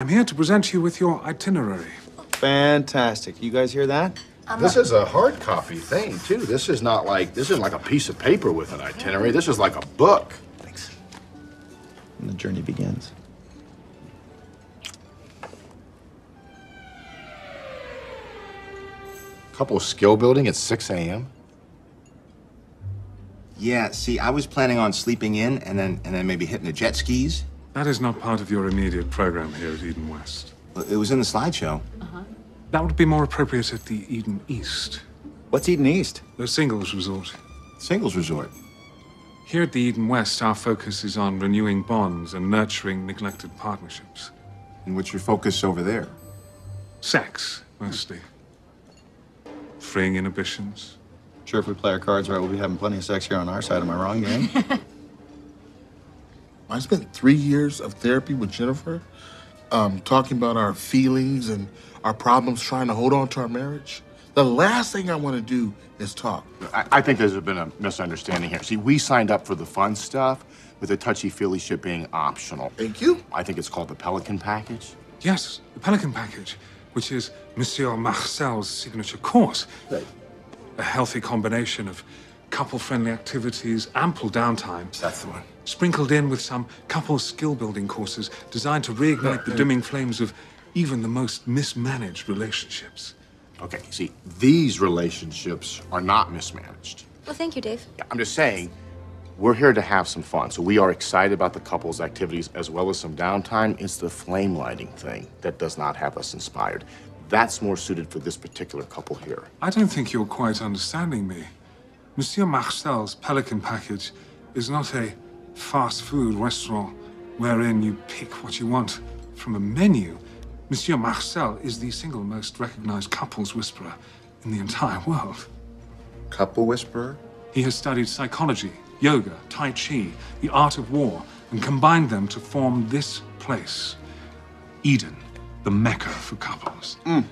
I'm here to present you with your itinerary. Fantastic. You guys hear that? This is a hard copy thing, too. This is not like, this isn't like a piece of paper with an itinerary. This is like a book. Thanks. And the journey begins. Couple of skill building at 6 a.m. Yeah, see, I was planning on sleeping in and then and then maybe hitting the jet skis. That is not part of your immediate program here at Eden West. It was in the slideshow. Uh-huh. That would be more appropriate at the Eden East, What's Eden East? the singles resort. Singles resort. Here at the Eden West, our focus is on renewing bonds and nurturing neglected partnerships. And what's your focus over there? Sex, mostly. Freeing inhibitions. Sure, if we play our cards right, we'll be having plenty of sex here on our side. Am I wrong, gang? I spent three years of therapy with Jennifer, um, talking about our feelings and our problems trying to hold on to our marriage. The last thing I want to do is talk. I, I think there's been a misunderstanding here. See, we signed up for the fun stuff with the touchy-feely shit being optional. Thank you. I think it's called the Pelican Package. Yes, the Pelican Package, which is Monsieur Marcel's signature course. A healthy combination of couple friendly activities, ample downtime, That's the one. sprinkled in with some couple skill building courses designed to reignite the dimming flames of even the most mismanaged relationships. Okay, see, these relationships are not mismanaged. Well, thank you, Dave. Yeah, I'm just saying, we're here to have some fun. So we are excited about the couple's activities as well as some downtime. It's the flame lighting thing that does not have us inspired. That's more suited for this particular couple here. I don't think you're quite understanding me. Monsieur Marcel's Pelican Package is not a fast food restaurant wherein you pick what you want from a menu. Monsieur Marcel is the single most recognized couples whisperer in the entire world. Couple whisperer? He has studied psychology, yoga, Tai Chi, the art of war, and combined them to form this place Eden, the mecca for couples. Mm.